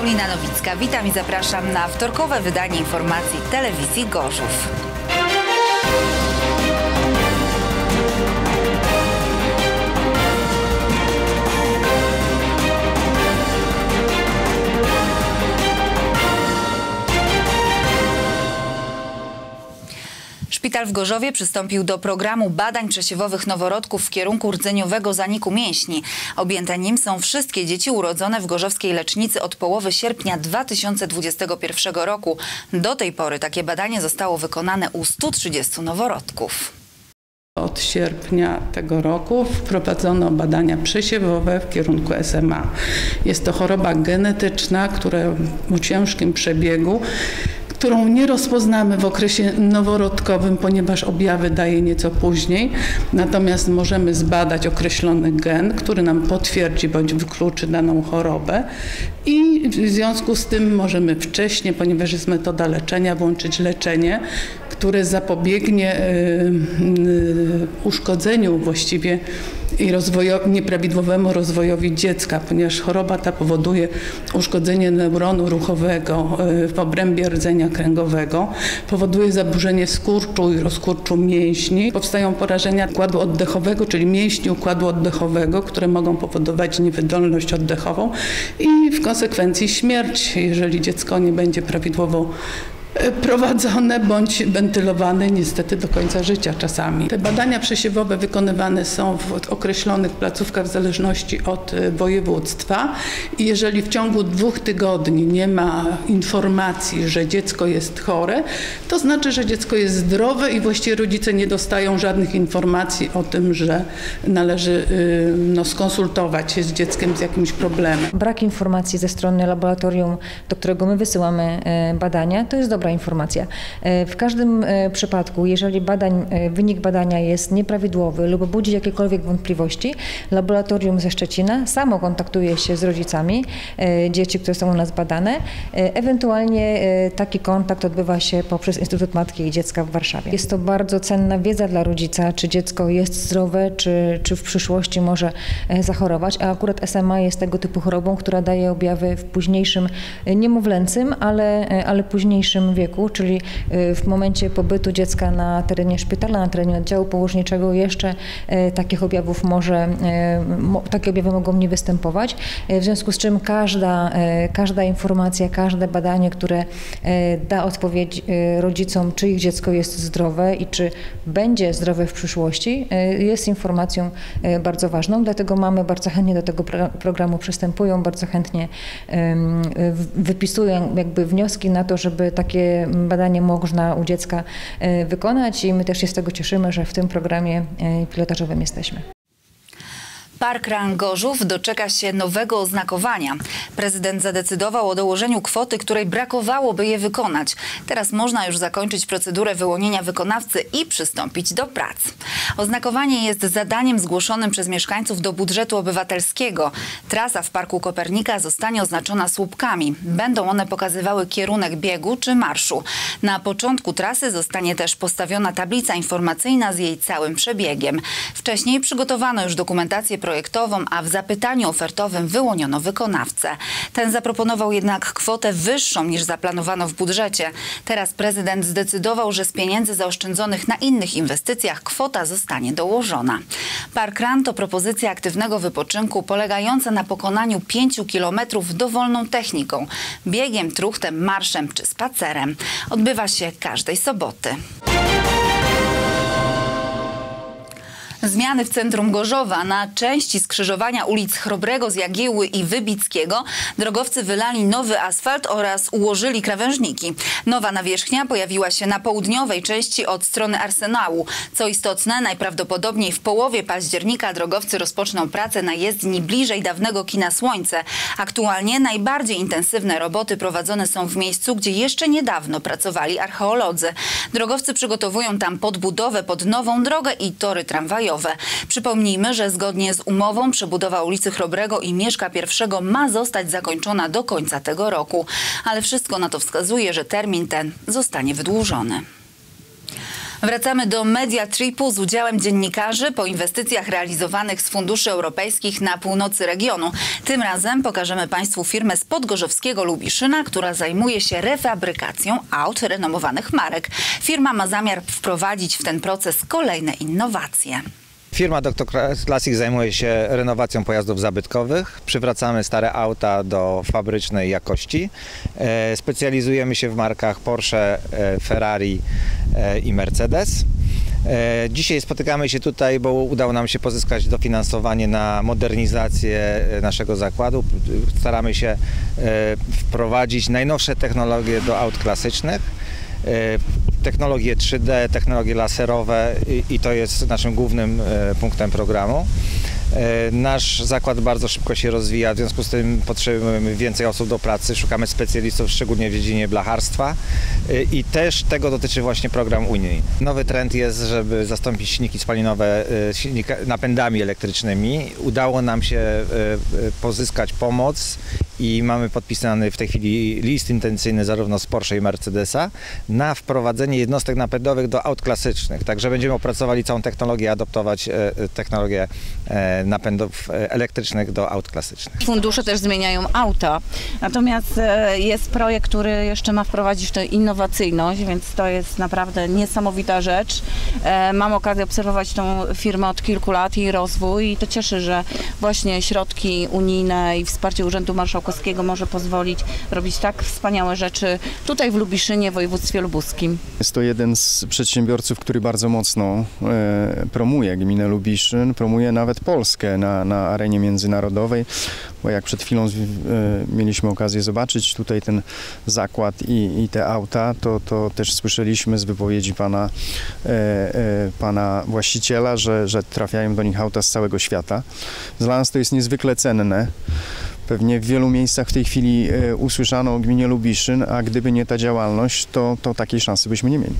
Paulina Nowicka, witam i zapraszam na wtorkowe wydanie informacji telewizji Gorzów. Szpital w Gorzowie przystąpił do programu badań przesiewowych noworodków w kierunku rdzeniowego zaniku mięśni. Objęte nim są wszystkie dzieci urodzone w gorzowskiej lecznicy od połowy sierpnia 2021 roku. Do tej pory takie badanie zostało wykonane u 130 noworodków. Od sierpnia tego roku wprowadzono badania przesiewowe w kierunku SMA. Jest to choroba genetyczna, która o ciężkim przebiegu którą nie rozpoznamy w okresie noworodkowym, ponieważ objawy daje nieco później. Natomiast możemy zbadać określony gen, który nam potwierdzi bądź wykluczy daną chorobę i w związku z tym możemy wcześniej, ponieważ jest metoda leczenia, włączyć leczenie, które zapobiegnie y, y, uszkodzeniu właściwie i rozwojowi, nieprawidłowemu rozwojowi dziecka, ponieważ choroba ta powoduje uszkodzenie neuronu ruchowego y, w obrębie rdzenia kręgowego, powoduje zaburzenie skurczu i rozkurczu mięśni, powstają porażenia układu oddechowego, czyli mięśni układu oddechowego, które mogą powodować niewydolność oddechową i w konsekwencji śmierć, jeżeli dziecko nie będzie prawidłowo prowadzone bądź wentylowane niestety do końca życia czasami. Te badania przesiewowe wykonywane są w określonych placówkach w zależności od e, województwa i jeżeli w ciągu dwóch tygodni nie ma informacji, że dziecko jest chore, to znaczy, że dziecko jest zdrowe i właściwie rodzice nie dostają żadnych informacji o tym, że należy y, no, skonsultować się z dzieckiem z jakimś problemem. Brak informacji ze strony laboratorium, do którego my wysyłamy e, badania, to jest dobra informacja. E, w każdym e, przypadku, jeżeli badań, e, wynik badania jest nieprawidłowy lub budzi jakiekolwiek wątpliwości, laboratorium ze Szczecina samo kontaktuje się z rodzicami dzieci, które są u nas badane. Ewentualnie taki kontakt odbywa się poprzez Instytut Matki i Dziecka w Warszawie. Jest to bardzo cenna wiedza dla rodzica, czy dziecko jest zdrowe, czy, czy w przyszłości może zachorować, a akurat SMA jest tego typu chorobą, która daje objawy w późniejszym, niemowlęcym, ale, ale późniejszym wieku, czyli y, w momencie pobytu dziecka na terenie szpitala, na terenie oddziału położniczego jeszcze y, takich objawów może, y, takie objawy mogą nie występować, w związku z czym każda, każda informacja, każde badanie, które da odpowiedź rodzicom, czy ich dziecko jest zdrowe i czy będzie zdrowe w przyszłości, jest informacją bardzo ważną, dlatego mamy bardzo chętnie do tego programu przystępują, bardzo chętnie wypisują jakby wnioski na to, żeby takie takie badanie można u dziecka e, wykonać i my też się z tego cieszymy, że w tym programie e, pilotażowym jesteśmy. Park Rangorzów doczeka się nowego oznakowania. Prezydent zadecydował o dołożeniu kwoty, której brakowało, by je wykonać. Teraz można już zakończyć procedurę wyłonienia wykonawcy i przystąpić do prac. Oznakowanie jest zadaniem zgłoszonym przez mieszkańców do budżetu obywatelskiego. Trasa w Parku Kopernika zostanie oznaczona słupkami. Będą one pokazywały kierunek biegu czy marszu. Na początku trasy zostanie też postawiona tablica informacyjna z jej całym przebiegiem. Wcześniej przygotowano już dokumentację projektową, a w zapytaniu ofertowym wyłoniono wykonawcę. Ten zaproponował jednak kwotę wyższą niż zaplanowano w budżecie. Teraz prezydent zdecydował, że z pieniędzy zaoszczędzonych na innych inwestycjach kwota zostanie dołożona. Park Run to propozycja aktywnego wypoczynku polegająca na pokonaniu 5 kilometrów dowolną techniką, biegiem, truchtem, marszem czy spacerem. Odbywa się każdej soboty. Zmiany w centrum Gorzowa na części skrzyżowania ulic Chrobrego z Jagieły i Wybickiego drogowcy wylali nowy asfalt oraz ułożyli krawężniki. Nowa nawierzchnia pojawiła się na południowej części od strony Arsenału. Co istotne, najprawdopodobniej w połowie października drogowcy rozpoczną pracę na jezdni bliżej dawnego kina Słońce. Aktualnie najbardziej intensywne roboty prowadzone są w miejscu, gdzie jeszcze niedawno pracowali archeolodzy. Drogowcy przygotowują tam podbudowę pod nową drogę i tory tramwajowe. Przypomnijmy, że zgodnie z umową przebudowa ulicy Chrobrego i Mieszka I ma zostać zakończona do końca tego roku, ale wszystko na to wskazuje, że termin ten zostanie wydłużony. Wracamy do Media Tripu z udziałem dziennikarzy po inwestycjach realizowanych z funduszy europejskich na północy regionu. Tym razem pokażemy Państwu firmę z podgorzowskiego Lubiszyna, która zajmuje się refabrykacją aut renomowanych marek. Firma ma zamiar wprowadzić w ten proces kolejne innowacje. Firma Dr. Classic zajmuje się renowacją pojazdów zabytkowych. Przywracamy stare auta do fabrycznej jakości. E, Specjalizujemy się w markach Porsche, e, Ferrari e, i Mercedes. Dzisiaj spotykamy się tutaj, bo udało nam się pozyskać dofinansowanie na modernizację naszego zakładu. Staramy się wprowadzić najnowsze technologie do aut klasycznych technologie 3D, technologie laserowe i, to jest naszym głównym e, punktem programu. E, Nasz zakład bardzo szybko się rozwija, w związku z tym potrzebujemy więcej osób do pracy, szukamy specjalistów, szczególnie w dziedzinie blacharstwa e, i też tego dotyczy właśnie program unijny. Nowy trend jest, żeby zastąpić silniki spalinowe e, napędami elektrycznymi. Udało nam się e, e, pozyskać pomoc i mamy podpisany w tej chwili list intencyjny zarówno z Porsche i Mercedesa na wprowadzenie jednostek napędowych do aut klasycznych. Także będziemy opracowali całą technologię, adoptować e, e, technologię e, napędów elektrycznych do aut klasycznych. Fundusze też zmieniają auta. Natomiast jest projekt, który jeszcze ma wprowadzić tę innowacyjność, więc to jest naprawdę niesamowita rzecz. Mam okazję obserwować tą firmę od kilku lat i rozwój i to cieszy, że właśnie środki unijne i wsparcie Urzędu Marszałkowskiego może pozwolić robić tak wspaniałe rzeczy tutaj w Lubiszynie, w województwie lubuskim. Jest to jeden z przedsiębiorców, który bardzo mocno e, promuje gminę Lubiszyn, promuje nawet Polskę na, na arenie międzynarodowej, bo jak przed chwilą e, mieliśmy okazję zobaczyć tutaj ten zakład i, i te auta, to, to też słyszeliśmy z wypowiedzi pana, e, pana właściciela, że, że trafiają do nich auta z całego świata. Dla nas to jest niezwykle cenne. Pewnie w wielu miejscach w tej chwili e, usłyszano o gminie Lubiszyn, a gdyby nie ta działalność, to, to takiej szansy byśmy nie mieli.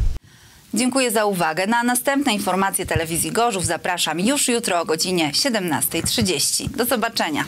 Dziękuję za uwagę. Na następne informacje telewizji Gorzów zapraszam już jutro o godzinie 17.30. Do zobaczenia.